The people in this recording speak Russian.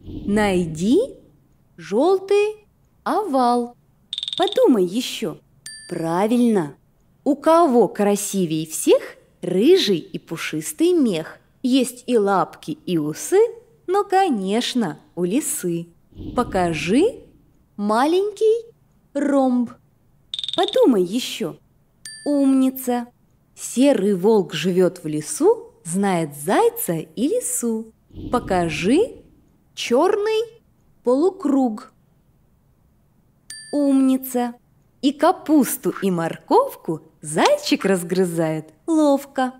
Найди желтый овал. Подумай еще. Правильно. У кого красивее всех рыжий и пушистый мех? Есть и лапки, и усы, но, конечно, у лисы. Покажи маленький ромб. Подумай еще. Умница. Серый волк живет в лесу, знает зайца и лису. Покажи черный полукруг. Умница. И капусту, и морковку зайчик разгрызает ловко.